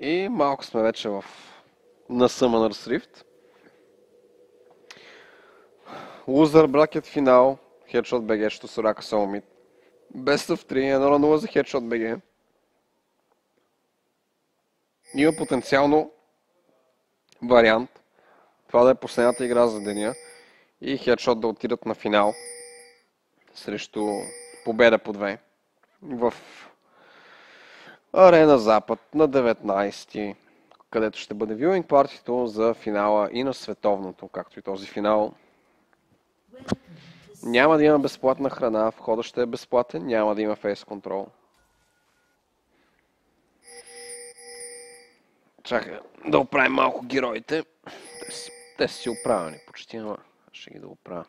И малко сме вече в на Summoner's Rift. Лузър бракет финал. Headshot BG, що Сорака Соломит. Best of 3, 1 на 0 за Headshot BG. Има потенциално вариант това да е последната игра за деня и Headshot да отидат на финал срещу победа по две в Арена Запад на 19 където ще бъде вилинг партито за финала и на световното, както и този финал. Няма да има безплатна храна, входа ще е безплатен, няма да има фейс контрол. Чакай да оправим малко героите. Те, те са си оправени почти, ама ще ги да оправя.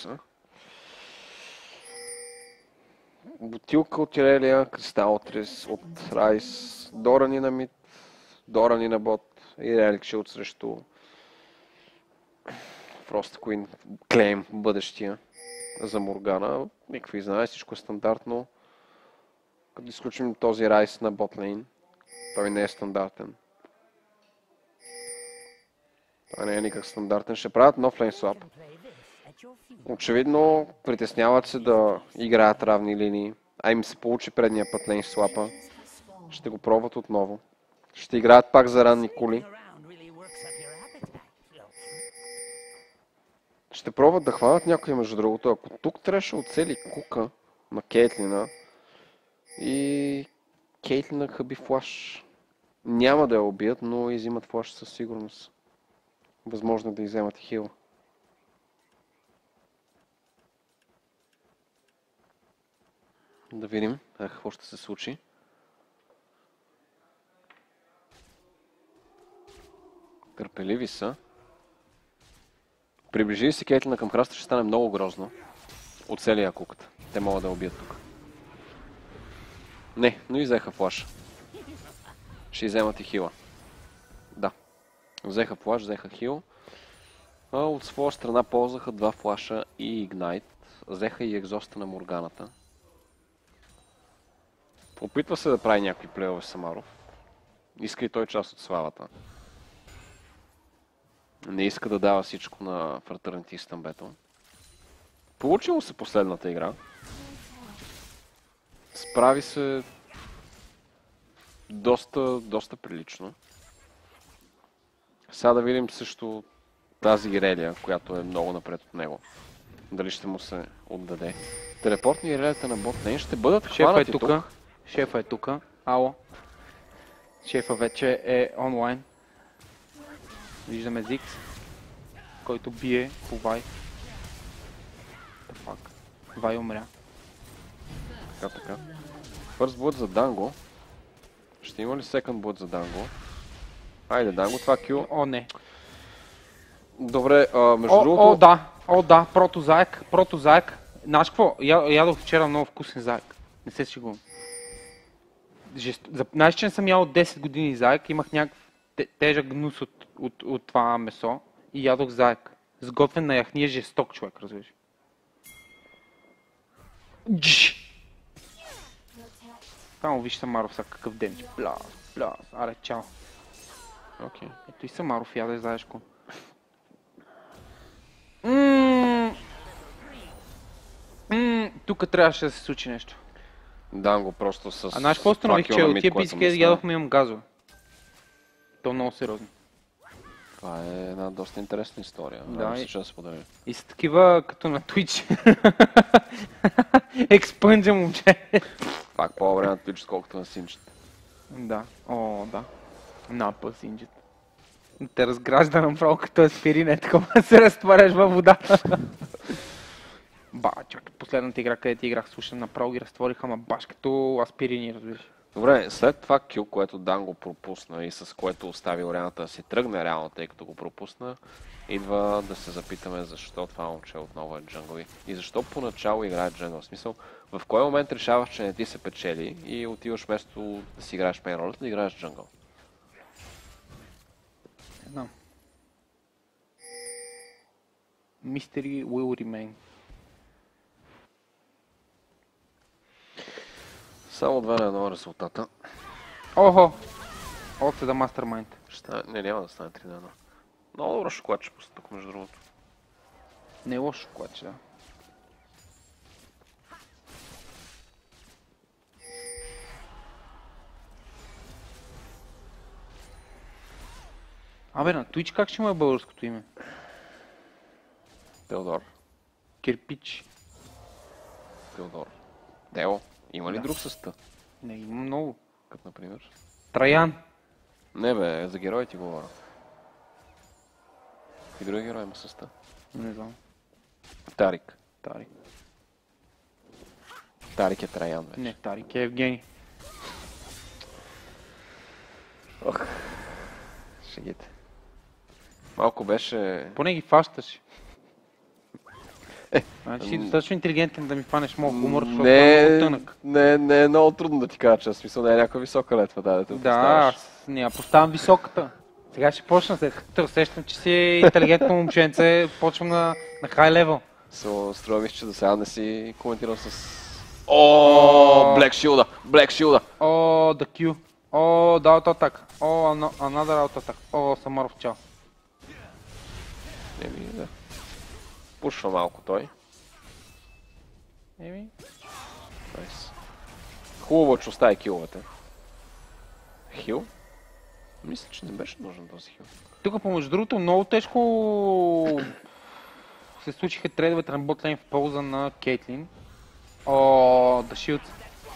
Готови са. Бутилка от Ирелия, Кристал от, Рис, от Райс, Дорани на Мид, Дорани на Бот и Релик Шилд срещу Frost Queen клейм бъдещия за Моргана. Никакви знае, всичко е стандартно. Като изключим този Райс на ботлейн, той не е стандартен. Това не е никак стандартен. Ще правят нов лейн слап. Очевидно притесняват се да играят равни линии. А им се получи предния път лейн слапа. Ще го пробват отново. Ще играят пак за ранни кули. Ще пробват да хванат някой между другото. Ако тук трябваше оцели кука на Кейтлина и Кейтлина хъби флаш. Няма да я убият, но и взимат флаш със сигурност. Възможно да изземат и хила. Да видим какво ще се случи. Търпеливи са. Приближи се Кейтлина към храста, ще стане много грозно. От целия куката. Те могат да убият тук. Не, но и взеха флаш. Ще иземат и хила. Да. Взеха флаш, взеха хил. А от своя страна ползваха два флаша и игнайт. Взеха и екзоста на Морганата. Опитва се да прави някакви плейове Самаров. Иска и той част от славата. Не иска да дава всичко на Fraternity Стамбето. Получило се последната игра. Справи се доста, доста прилично. Сега да видим също тази Ирелия, която е много напред от него. Дали ще му се отдаде. Телепортни Ирелията на ботлейн ще бъдат е хванати тук. тук. Шефа е тук. Ало. Шефа вече е онлайн. Виждаме Зикс, който бие по Вай. Fuck. Вай умря. Така, така. First Blood за Данго. Ще има ли Second Blood за Данго? Айде, Данго, това кил. О, не. Добре, а, между О, другото... о, да. О, да. Протозаек. Протозаек. Знаеш какво? Я, ядох вчера много вкусен заек. Не се шегувам. Жест... Знаеш, че не съм ял от 10 години заек. Имах някакъв те- тежък гнус от, от, от това месо. И ядох заек. Сготвен на яхния жесток човек, разбираш. Само виж Самаров са какъв ден. Бля, бля, аре, чао. Окей. Ето и Самаров яде заешко. Ммм, тук трябваше да се случи нещо. Данго просто с... А знаеш какво установих, че от тия стана. ядохме имам газове. То много сериозно. Това е една доста интересна история. Да, Да, и- да споделя. И са такива, като на Twitch. Експънджа момче. Пак по-добре на Twitch, колкото на синчета. Да, о, да. На пасинджет. Те разгражда направо като аспирин, е такова се разтваряш във водата. Ба, чакай, последната игра, където играх, слушам, направо ги разтвориха, ама баш като аспирини, разбираш. Добре, след това кил, което Данго пропусна и с което остави Орианата да си тръгне реално, тъй като го пропусна, идва да се запитаме защо това момче отново е джангъл и защо поначало играе джангъл. В смисъл, в кой момент решаваш, че не ти се печели и отиваш вместо да си играеш мейн ролята, да играеш джангъл. Не знам. Mystery will remain. Само 2 на 1 резултата. Охо! Още да мастермайнд. Ще. Не, няма да стане 3 на 1. Много добро шоколадче пусна тук, между другото. Не е лошо, клаче, да. Абе, на Twitch как ще му е българското име? Теодор. Кирпич. Теодор. Тео. Има ли Да. друг с Т? Не, има много. Като например? Траян. Не бе, за герои ти говоря. И други герой има с Т. Не знам. Тарик. Тарик. Тарик е Траян вече. Не, Тарик е Евгений. Ох. Шегите. Малко беше... Поне ги фащаш. Е, Значи си достатъчно интелигентен да ми фанеш моят хумор, защото не, е много тънък. не, не е много трудно да ти кажа, че в смисъл не е някаква висока летва, да, да те Да, аз не я поставям високата. Сега ще почна, след като усещам, че си интелигентно момченце, почвам на, на хай левел. So, струва ми че до сега не си коментирал с... О, Блек Шилда! Блек Шилда! О, the Q. О, да, auto attack. О, ano- another auto attack. О, Самаров, чао. Не ми, да. Пушва малко той. Еми, Найс. Хубаво, че остави киловете. Хил? Мисля, че не беше нужен този хил. тук помежду другото много тежко се случиха трейдовете на ботлейн в полза на Кейтлин. О, The Shield.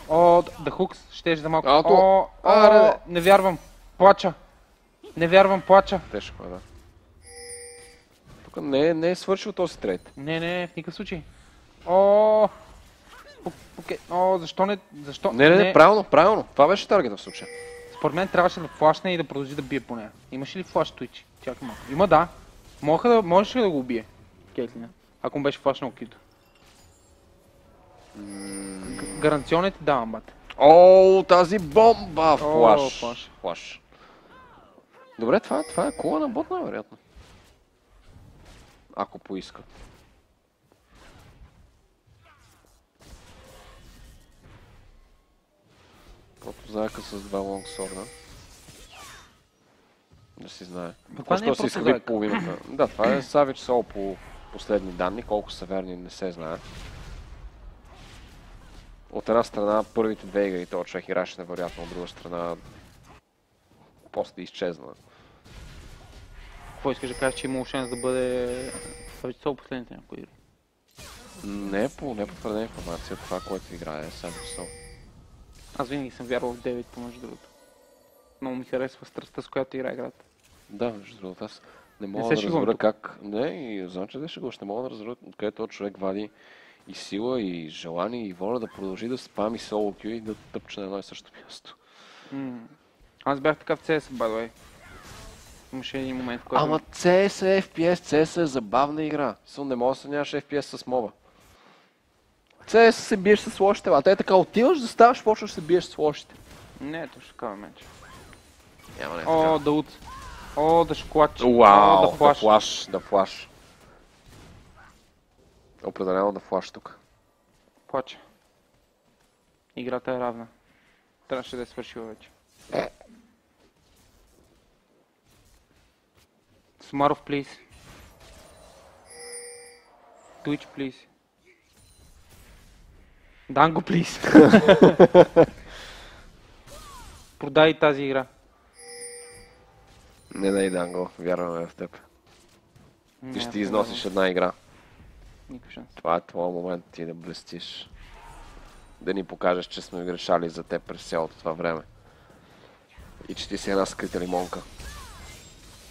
О, The Hooks, щеш да малко. О, о, не вярвам. Плача. Не вярвам, плача. Тежко е, да. Тук не, е- не е свършил този трейд. Не, не, в никакъв случай. О, пуке- О, защо не... Защо? Не, не, не, правилно, правилно. Това беше таргета в случая. Според мен трябваше да флашне и да продължи да бие по нея. Имаше ли флаш Twitch? Чакай малко. Има, да. Моха да, можеше ли да го убие? Кейтлина. Ако му беше флашнал кито. Г- Гаранционен ти давам, бат. О, тази бомба! Флаш. флаш. Флаш. Добре, това, това е кола на бот, най-вероятно. Ако поиска. Просто заека с два лонгсорда. Да си знае. не е се просто изхъби половината. Да, това е Savage Soul по последни данни. Колко са верни не се знае. От една страна първите две игри този човек играше невероятно, от друга страна после изчезна. Какво искаш да кажеш, че имало шанс да бъде... Вече са последните някои игри. Не е по непотвърдена информация, това, което играе Savage Soul. Аз винаги съм вярвал в 9 помежду другото. Много ми харесва страстта, с която играе играта. Да, между другото, аз не мога да шегувам разбера тук. как... Не, и знам, че не ще го, ще мога да разбера откъде този човек вади и сила, и желание, и воля да продължи да спами соло кю и да тъпче на едно и също място. М. Аз бях така в CS, by the way. Имаше един момент, в който... Ама CS е FPS, CS е забавна игра. Съм не мога да се нямаш FPS с моба. CS се биеш с лошите, а те е така отиваш, заставаш, почваш да се биеш с лошите. Не е точно такава меч. Няма не е О, да ут. О, да шоколадче. Вау, О, да да флаш. да флаш. Определено да флаш тук. Плаче. Играта е равна. Трябваше да е свършила вече. Смаров, please. Twitch, please. Данго, please. Продай тази игра. Не дай Данго, вярваме в теб. Ти ще ти износиш една игра. Никакъв шанс. Това е твой момент ти да блестиш. Да ни покажеш, че сме грешали за теб през цялото това време. И че ти си една скрита лимонка.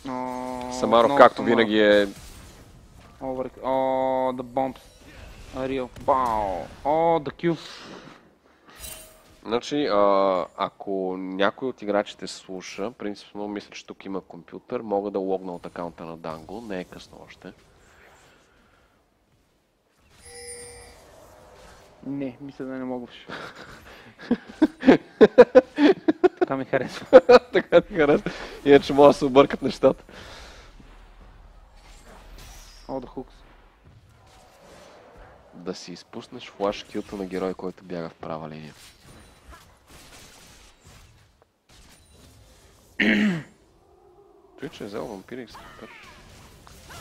О, Самаров, както Самаров. винаги е... Over... О, bombs. Are real. Вау. О, the Q. Значи, а, ако някой от играчите слуша, принципно мисля, че тук има компютър, мога да логна от акаунта на Данго, не е късно още. Не, мисля да не могаш. така ми харесва. така ти харесва. Иначе мога да се объркат нещата. О, the hooks. да си изпуснеш флаш килто на герой, който бяга в права линия. Той, че е взел вампирик с капер.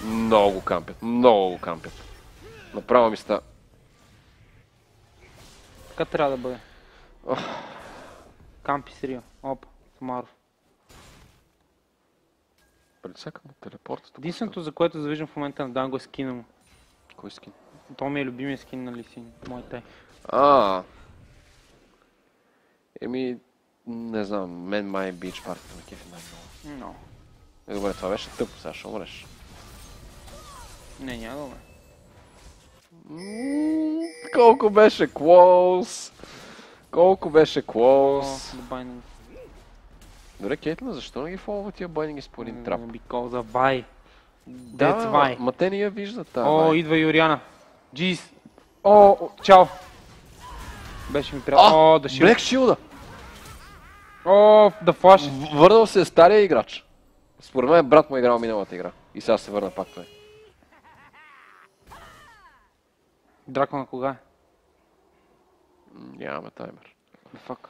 Много кампят, много кампят. Направо ми ста... Така трябва да бъде. Кампи с Рио. Опа, Самаров. Прецака му телепорта тук. Единственото, за което завиждам в момента на Данго е скина му. Кой скин? То ми е любимия скин на Лисин. Мой тай. А. Еми, не знам, мен май бич партията на кефи най-много. Но. Е, добре, това беше тъпо, сега ще умреш. Не, няма да умре. Колко беше close! Колко беше байнинг. Добре, Кейтлин, защо не ги фолват тия байнинги с по един трап? Because of why. Да, That's why. ма те не я виждат тази. О, идва Юриана. Джиз. О, чао. Беше ми приятно. О, да шил. Блек Шилда! О, да флаш. Върнал се стария играч. Според мен брат му е играл миналата игра. И сега се върна пак той. Драко на кога е? Нямаме таймер. Fuck.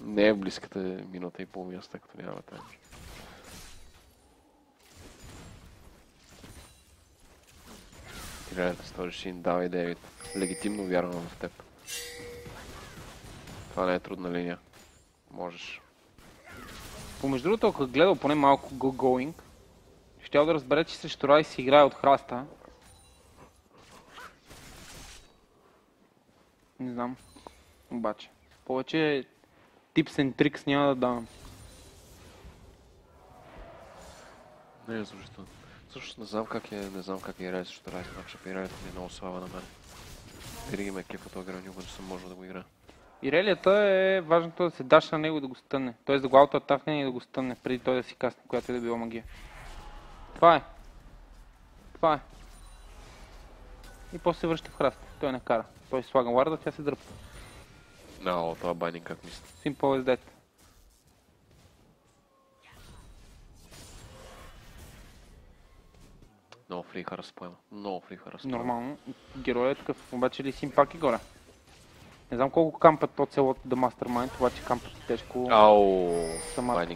Не е в близката минута и половина, тъй като нямаме таймер. Гледай да сториш ин, давай Дейвид. Легитимно вярвам в теб. Това не е трудна линия. Можеш. Помежду другото, ако е гледал поне малко Go Going, ще да разбере, че срещу Рай си играе от храста. Не знам. Обаче. Повече tips and tricks няма да давам. Не е задължително. Също не знам как е, не знам как е играе срещу Райс матчъп. Игрането ми е много слаба на мен. Винаги ме е кефа този игра, никога не съм можел да го игра. Ирелията е важното да се даш на него и да го стънне. Тоест да го аутоатакне и да го стънне, преди той да си касне, която и да била магия. Това е. Това е. И после се връща в храст. Той не кара. Той си слага ларда, тя се дръпва. Ао, това байнинг как мисля. Simple as that. Много фриха разпоема. Много фриха разпоема. Нормално. Герой е такъв, обаче ли сим пак и горе. Не знам колко кампат то целото The Mastermind, обаче кампат е тежко. Ау, Самата.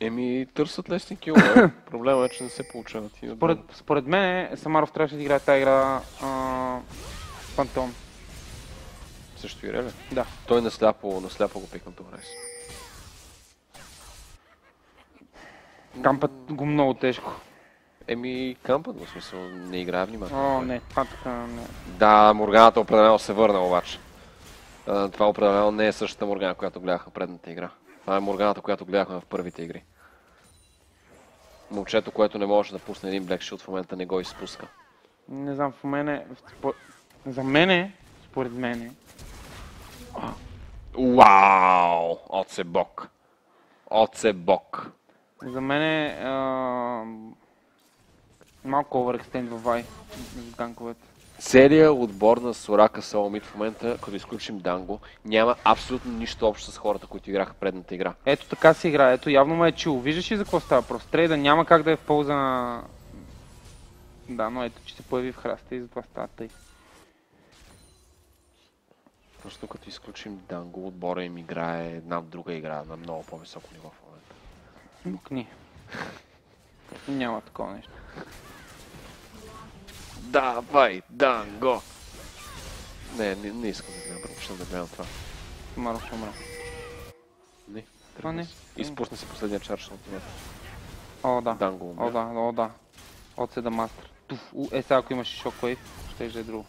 Еми, търсят лесни килове. Проблема е, че не се получават. Според, според мен Самаров трябваше да играе тази игра а, Фантом. Също и Реля. Да. Той насляпо, насляпо го пикна това рейс. Кампат го много тежко. Еми, кампът в смисъл не играе внимателно. О, не, това така не. Да, Морганата определено се върна обаче. Това определено не е същата Моргана, която гледахме предната игра. Това е Морганата, която гледахме в първите игри. Момчето, което не може да пусне един Black Shield, в момента не го изпуска. Не знам, в мене, за мене, според мене, Вау! Оце бок. Оце бок. за мене а, малко overextend във Вай с ганковете. Целият отбор на Сорака Соломит в момента, като изключим Данго, няма абсолютно нищо общо с хората, които играха предната игра. Ето така се играе, ето явно ме е чул. Виждаш ли за какво става въпрос? Трейда няма как да е в полза на... Да, но ето, че се появи в храста и затова става тъй. Просто като изключим Данго, отбора им играе една друга игра на много по-високо ниво в момента. Мукни. Няма такова нещо. Давай, Данго! Не, не, не искам да гледам, предпочитам да гледам това. Маро ще умре. Не, Това тръгна си. Изпусна си последния чарш на ултимата. О, да. Данго умря. О, да, о, да. От се да мастер. Туф, у, е, сега ако имаш шоквейв, ще да е друго.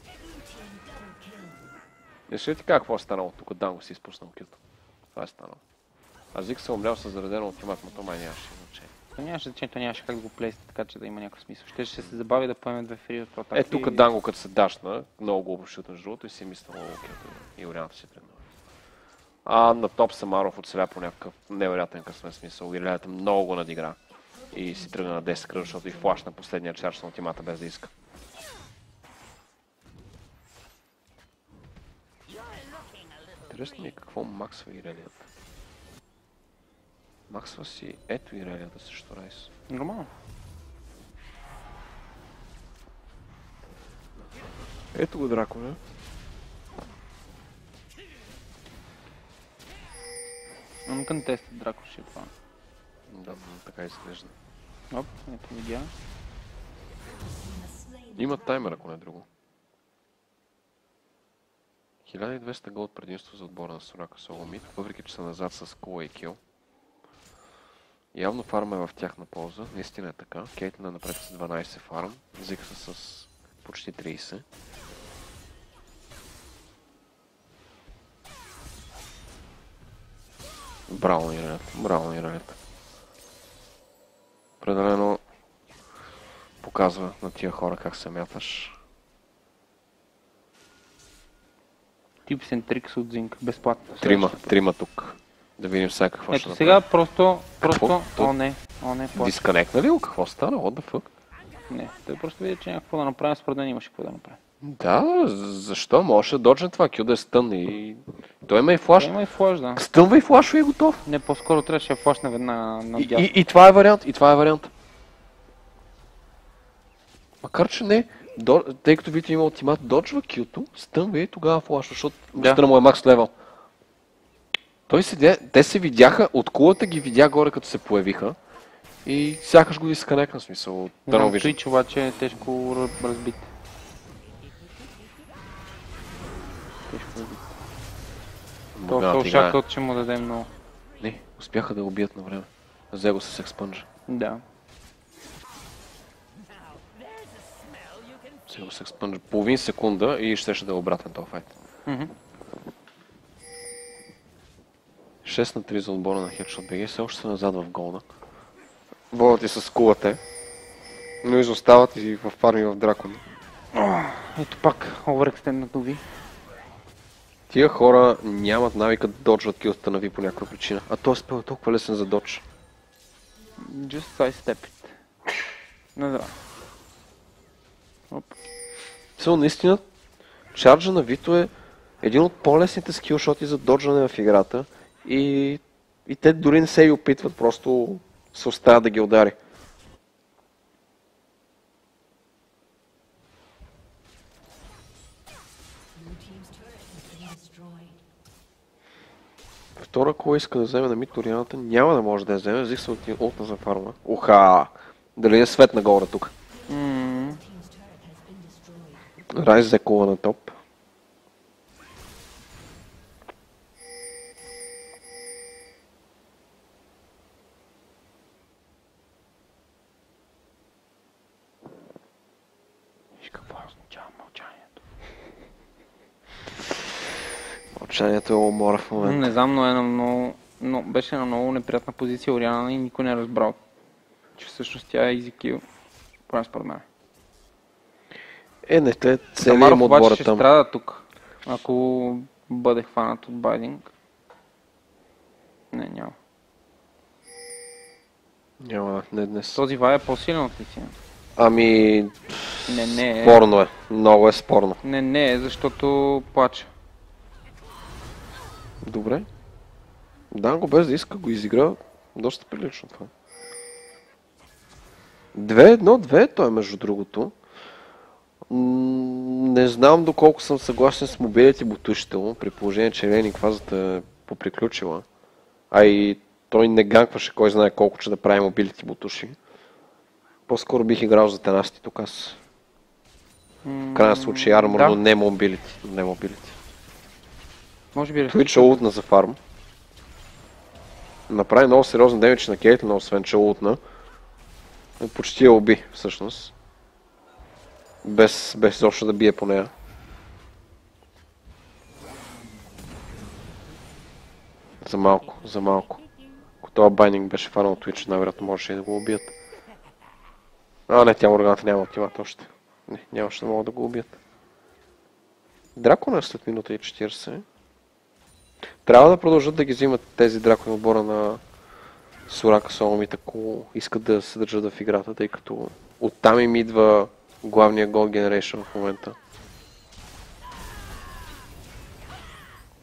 Не ще ли ти кажа какво е станало тук, Данго си изпуснал кюто. Това е станало. А Зик съм умрял с заредено ултимат, но то май нямаше значение. То нямаше значение, то нямаше как да го плесне, така че да има някакъв смисъл. Ще, ще се забави да поеме две фри от атаки. Е, тук Данго като се дашна, много го обрушил между другото и си мисля, о, окей, и Орианата си тръгна. А на топ Самаров оцеля по някакъв невероятен късмен смисъл. Ирелията много го надигра. И си тръгна на 10 кръга, защото и флашна последния чарж на ултимата без да иска. Интересно ми е какво максва Ирелията. Максва си ето и релията също райс. Нормално. Ето го дракона. Он контест драко ще е това. Да, така изглежда. Оп, ето видя. Има таймер, ако не е друго. 1200 гол предимство за отбора на Сурака Соломит, въпреки че са назад с кола и Кил. Явно фарма е в тяхна полза, наистина е така. Кейтлин е напред с 12 фарм, Зиг са с почти 30. Браво ни релет, браво ни релет. Определено показва на тия хора как се мяташ. And tricks от Zink, безплатно. Трима, трима тук. Да видим сега какво ще Ето направи. сега просто, просто, Какво? о не, о не, плаче. Дисконектна ли го? Какво стана? What the fuck? Не, той просто видя, че някакво да направи, според мен имаше какво да направи. Да, защо? Може да доджне това, кю да е стън и... Той има и флаш. Той има и флаш, да. Стънва и флашва и е готов. Не, по-скоро трябваше да флашне веднага на, на И, и, и това е вариант, и това е вариант. Макар че не, до, тъй като Вито има ултимат, доджва кюто, стънва и тогава флашва, защото Да. му е макс левел. Той седя, те се видяха, от кулата ги видя горе като се появиха. И сякаш го дисконектна смисъл. Да виждам. Twitch обаче е тежко разбит. Тежко разбит. То очаква, че му даде много. Не, успяха да го убият на време. Взе го с експънжа. Да. Взе го с експънжа. Половин секунда и щеше да е обратен този файт. Мгм. 6 на 3 за отбора на Headshot BG. Все още са назад в голда. Водят и с кулата. Но изостават и в фарми в дракон. Ето пак overextend на ви. Тия хора нямат навика да доджват килата на ви по някаква причина. А този спел е толкова лесен за додж. Just sidestep it. Не знам. Оп. Само наистина, чарджа на Вито е един от по-лесните скилшоти за доджане в играта и, и те дори не се и опитват, просто се оставят да ги удари. Втора кола иска да вземе на мид Орианата, няма да може да я вземе, Зиг се отни ултна за фарма. Уха! Дали е свет нагоре тук? Destroyed. Райз взе кола на топ. Мълчанието е умора в момента. Не знам, но е на много, но беше на много неприятна позиция Ориана и никой не е разбрал, че всъщност тя е kill. Поне според мен. Е, не, те целият им отбор обаче е ще там. страда тук, ако бъде хванат от байдинг. Не, няма. Няма, не днес. Този вай е по-силен от Лисина. Ами, Не, не е. спорно е. Много е спорно. Не, не е, защото плаче. Добре. Да, го без да иска, го изигра доста прилично това. 2-1, 2 той е между другото. Не знам доколко съм съгласен с мобилите бутушите му, при положение, че Рейник фазата е поприключила. А и той не ганкваше кой знае колко, че да прави мобилите бутуши. По-скоро бих играл за тенасти тук аз. В крайна случай армор, да. но не мобилите. Не мобилите. Може би Twitch е лутна за фарм. Направи много сериозен демидж на Кейтлин, освен че лутна. И Почти я уби, всъщност. Без, без изобщо да бие по нея. За малко, за малко. Ако този байнинг беше фанал Twitch, най-вероятно можеше и да го убият. А, не, тя Морганата няма ултимат още. Не, нямаше да могат да го убият. Дракона е след минута и 40. Трябва да продължат да ги взимат тези дракони отбора на Сурака Соломит, ако искат да се държат в играта, тъй като оттам им идва главния гол генерейшн в момента.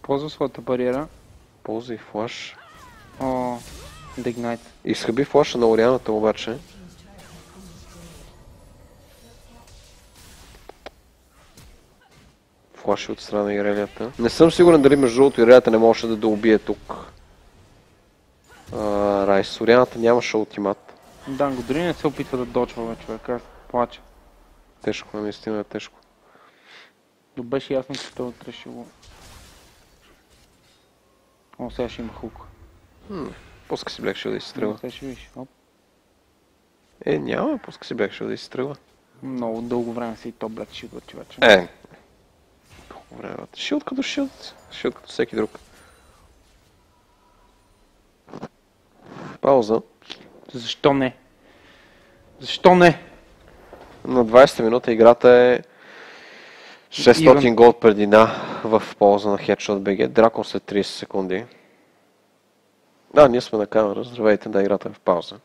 Ползва своята бариера. Полза и флаш. О, Дигнайт. Изхъби флаша на Орианата обаче. Флаши от страна на Ирелията. Не съм сигурен дали между другото Ирелията не можеше да доубие тук. А, Райс, Сорианата нямаше ултимат. Данго дори не се опитва да дочва, бе, човек. Аз плача. Тежко, наистина е тежко. Но беше ясно, че той утре ще го... О, сега ще има хук. Пуска си Black Shield да изстрела. Сега ще видиш. Оп. Е, няма, пуска си Black Shield да изстрела. Много дълго време си и то Black Shield, човече. Е. Време. бе. Шилд като шилд. Шилд като всеки друг. Пауза. Защо не? Защо не? На 20-та минута играта е 600 Иван. гол предина в полза на Headshot BG. Дракон след 30 секунди. Да, ние сме на камера. Здравейте, да, играта е в пауза.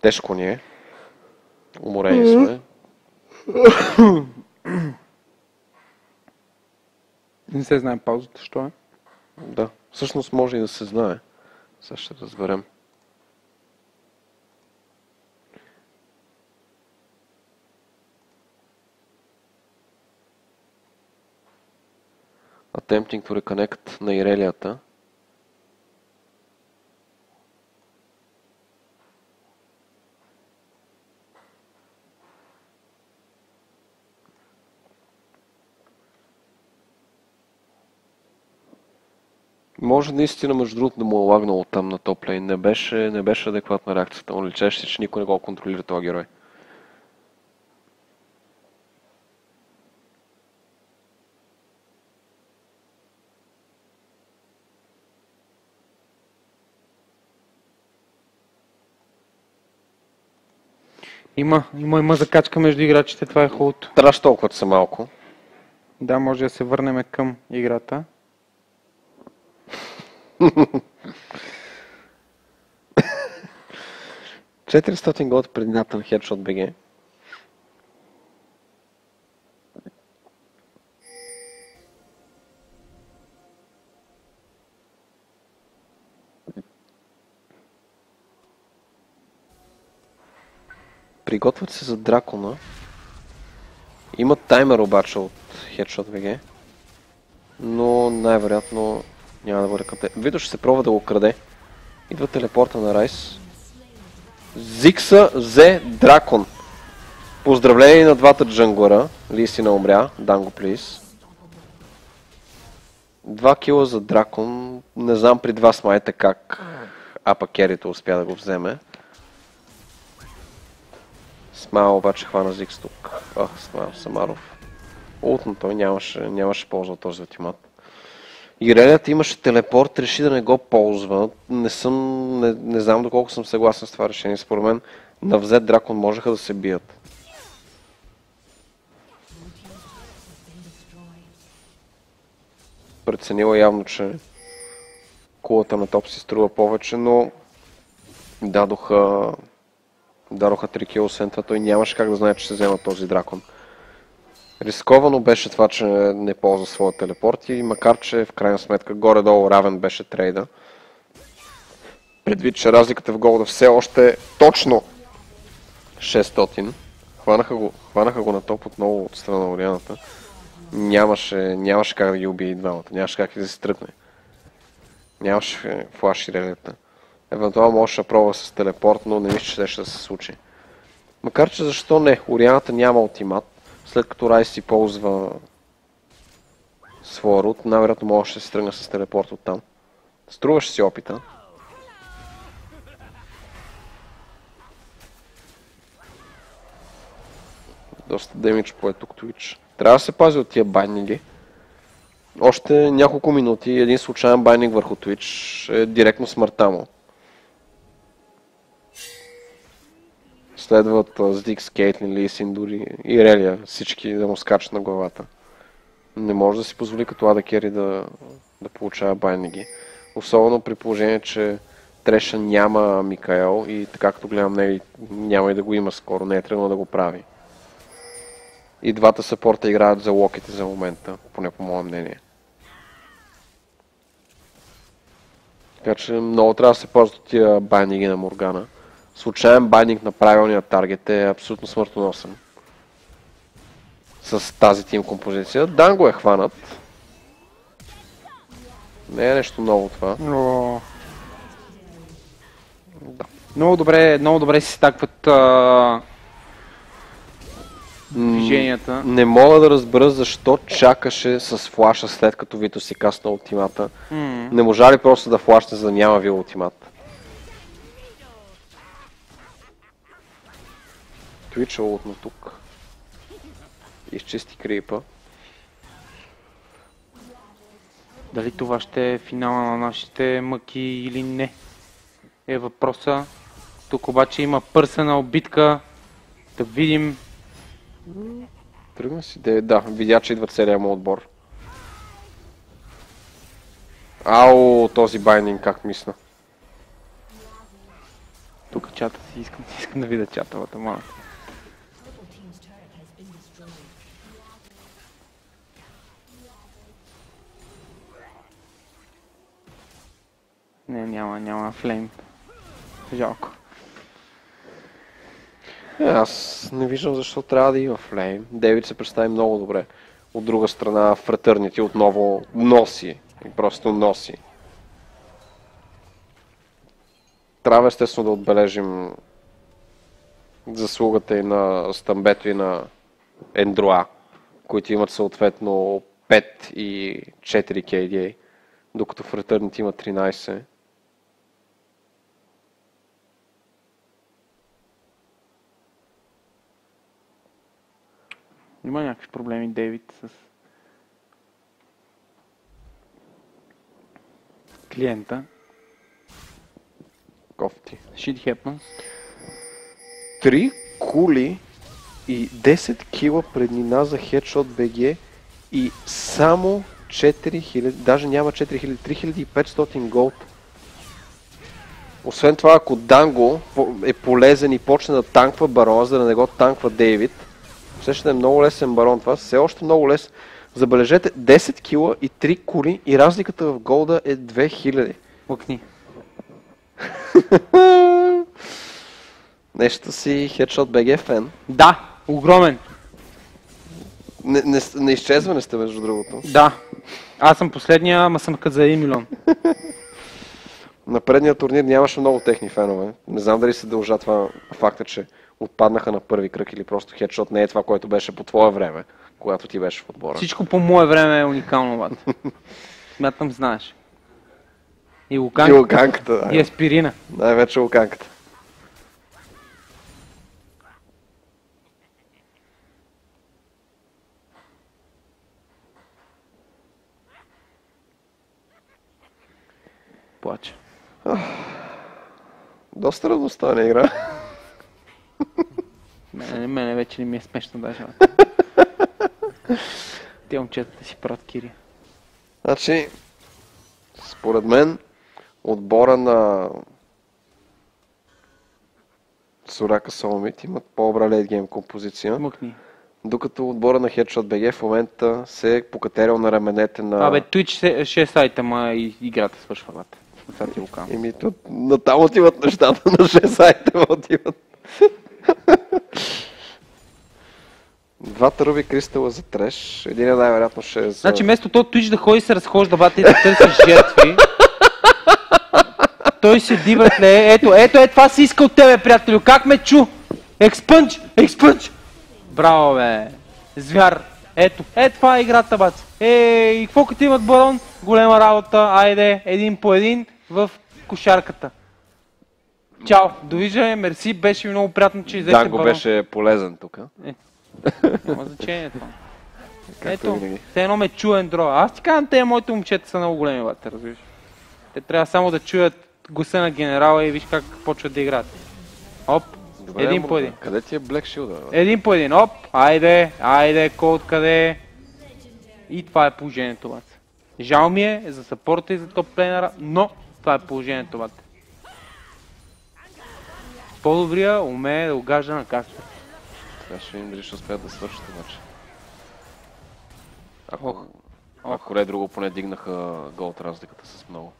Тежко ни е. Уморени сме. Не се знае паузата, що е. Да, всъщност може и да се знае. Сега ще разберем. Attempting to reconnect на Ирелията. Може наистина, между другото, да му е лагнало там на топлейн. Не беше, не беше адекватна реакцията. му. Личеше, се, че никой не го контролира този герой. Има, има, има закачка между играчите, това е хубавото. Траш толкова са малко. Да, може да се върнем към играта. – 400 год предината на Headshot BG. Приготвят се за дракона. Има таймер обаче от Headshot BG. Но най-вероятно няма да бъде към те. Видо ще се пробва да го краде. Идва телепорта на Райс. Зикса взе дракон. Поздравление на двата джанглера. Лиси не умря. Данго, плиз. Два кила за дракон. Не знам при два смайта как Апа Керито успя да го вземе. Смайл обаче хвана Зикс тук. Ах, Смайл Самаров. Ултно той нямаше, нямаше полза от този ултимат. Ирелият имаше телепорт, реши да не го ползва. Не съм, не, не знам доколко съм съгласен с това решение. Според мен на взет дракон можеха да се бият. Преценила явно, че кулата на топ си струва повече, но дадоха, дадоха 3 кила, освен това той нямаше как да знае, че се взема този дракон. Рисковано беше това, че не ползва своя телепорт и макар, че в крайна сметка горе-долу равен беше трейда, предвид, че разликата в голда все още е точно 600, хванаха го, хванаха го на топ отново от страна на Орианата. Нямаше, нямаше как да ги убие и двамата, нямаше как и да се тръпне. Нямаше флаш и релета. Евентуално можеше да пробва с телепорт, но не мисля, че ще да се случи. Макар, че защо не, Орианата няма ултимат, след като Райс си ползва своя рут, най-вероятно може да се тръгне с телепорт от там. Струваше си опита. Доста демидж по е тук Twitch. Трябва да се пази от тия байнинги. Още няколко минути един случайен байнинг върху Twitch е директно смъртта му. Следват Здикс, Кейтлин, Лисин, дори и Релия, всички да му скачат на главата. Не може да си позволи като Ада Кери да, да получава байниги. Особено при положение, че Треша няма Микаел и така като гледам не, няма и да го има скоро, не е тръгнал да го прави. И двата съпорта играят за локите за момента, поне по мое мнение. Така че много трябва да се ползват тия байниги на Моргана. Случайен байнинг на правилния таргет е абсолютно смъртоносен. С тази тим композиция. Данго е хванат. Не е нещо ново това. О, Да. много добре, много добре си стакват а, движенията. Не мога да разбера защо чакаше с флаша след като Вито си касна ултимата. М. Не можа ли просто да флашне, за да няма ви ултимат? Twitch лутна тук. Изчисти крипа. Дали това ще е финала на нашите мъки или не? Е въпроса. Тук обаче има пърсена битка. Да видим. Тръгна си. Де, да, видя, че идва целият му отбор. Ау, този байнинг как мисля. Тук чата си искам, искам да видя мала. Purple Не, няма, няма флейм. Жалко. Е, аз не виждам защо трябва да има флейм. Дейвид се представи много добре. От друга страна, Fraternity отново носи. Просто носи. Трябва естествено да отбележим заслугата и на Стамбето и на Ендроа, които имат съответно 5 и 4 KDA, докато Fraternity има 13. Има някакви проблеми, Дейвид, с клиента. Кофти. Shit happens. 3 кули и 10 кила преднина за Headshot BG и само 4000, даже няма 4000, 3500 голд. Освен това, ако Данго е полезен и почне да танква барона, за да не го танква Дейвид, все ще е много лесен барон. Това все още много лес. Забележете, 10 кила и 3 кули и разликата в голда е 2000. Лъкни. Нещо си Headshot BG фен. Да, огромен. Не, не, не изчезване сте, между другото. Да. Аз съм последния, ама съм кът за 1 милион. На предния турнир нямаше много техни фенове. Не знам дали се дължа това факта, че отпаднаха на първи кръг или просто хедшот не е това, което беше по твое време, когато ти беше в отбора. Всичко по мое време е уникално, бат. Смятам, знаеш. И И луканката. луканката, да. И аспирина. Най-вече луканката. Плача. Доста равностойна игра. Мене, мене вече не ми е смешно даже. Те момчетата си правят кири. Значи, според мен, отбора на Сурака Соломит имат по-добра лейтгейм композиция, Мъкни. докато отбора на Headshot BG в момента се е покатерил на раменете на... Абе, Twitch се- 6 айтема и играта свършва, бат. Това ти го казвам. Еми, на там отиват нещата, на 6 сайта отиват. Двата руби кристала за треш. Един най-вероятно ще е за... Значи вместо то Twitch да ходи се разхожда бата и да търси жертви, той седи братле, ето, ето, е това си иска от тебе, приятелю, как ме чу? Експънч, експънч! Браво, бе, звяр, ето, е това е играта, бац. Ей, какво като имат барон? Голема работа, айде, един по един в кошарката. Чао, довиждане, мерси, беше много приятно, че иззехте Данго барон. беше полезен тук. Няма значение това. Както Ето, винаги. едно ме чу Ендро. Аз ти казвам, те моите момчета са много големи, бате, разбираш. Те трябва само да чуят гласа на генерала и виж как почват да играят. Оп, Добре, един ама по един. Къде ти е Black Shield? Един по един, оп, айде, айде, кой откъде. И това е положението, бате. Жал ми е за сапорта и за топ плейнера, но това е положението, бате. По-добрия умее да угажда на каста. Сега ще видим дали ще успеят да свършат обаче. Ако, ако не друго, поне дигнаха гол от разликата с много.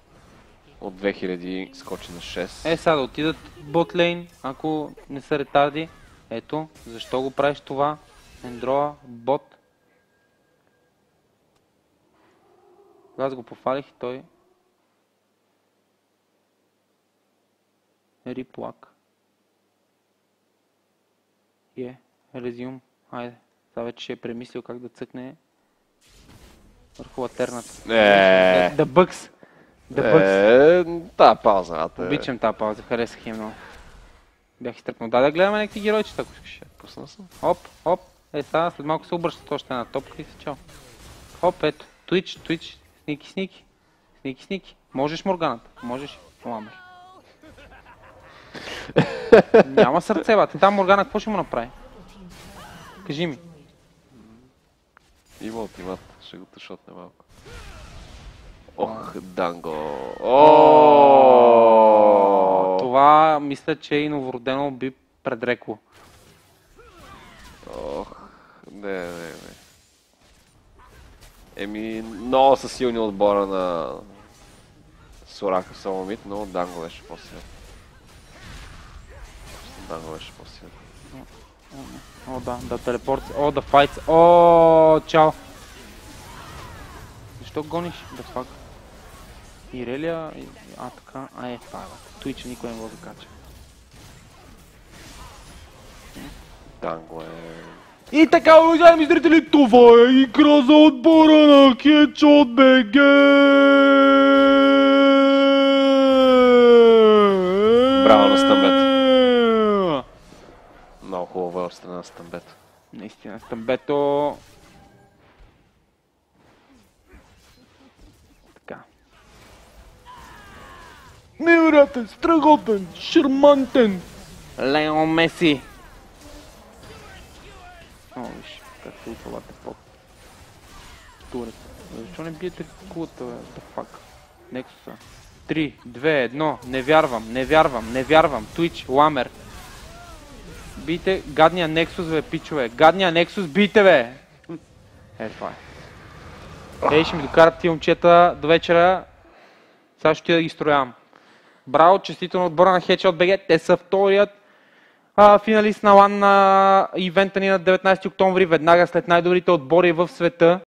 От 2000 скочи на 6. Е, сега да отидат ботлейн, ако не са ретарди. Ето, защо го правиш това? Ендроа, бот. Аз го пофалих и той... Риплак. Е. Yeah резюм. Хайде. Сега вече ще е премислил как да цъкне върху латерната. Е, Да бъкс. Да бъкс. е, та пауза. а, Обичам тази пауза, харесах я много. Бях изтръпнал. Да, да гледаме някакви геройчета, ако искаш. Пусна съм. Оп, оп. Е, сега след малко се обръщат още една топка и се чао. Оп, ето. Twitch, Twitch. Сники, сники. Сники, сники. Можеш Морганата. Можеш. Ламер. Няма сърце, бате. Там Моргана какво ще му направи? Кажи ми. Има ултимат. Ще го тъшотне малко. Ох, Данго. О! Това мисля, че и новородено би предрекло. Ох, не, не, не. Еми, много са силни отбора на Сорака Соломит, но Данго беше по-силен. Данго беше по-силен. О, да, да телепорт. О, да файт. О, чао. Защо гониш? Да фак. Ирелия... и- А, така. А, е, това е. Twitch никой не го закача. Данго е... И така, уважаеми зрители, това е игра за отбора на Headshot BG! Браво на Стамбет. От страна на Стамбет. Наистина, Стамбето... Така. Невероятен, страхотен, шармантен. Лео Меси. О, виж, как се утвалате по турет. Защо не биете кулата, бе? The fuck? Нексуса. 3, 2, 1. Не вярвам, не вярвам, не вярвам. Twitch, Ламер. Бийте гадния Нексус, бе, пичове. Гадния Нексус, бийте, бе! Е, това е. Ей, ще ми докарат тия момчета до вечера. Сега ще да ги строявам. Браво, честито на отбора на Headshot BG. Те са вторият а, финалист на лан на ивента ни на 19 октомври, веднага след най-добрите отбори в света.